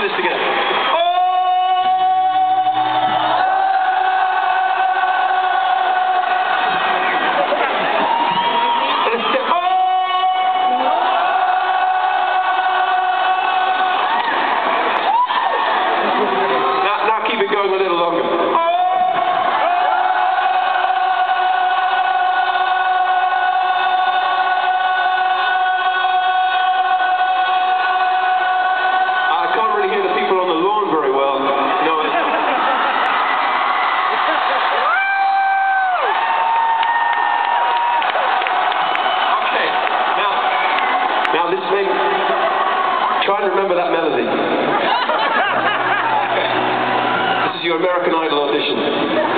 do this together. Oh! Now, now keep it going a little longer. Try to remember that melody. this is your American Idol audition.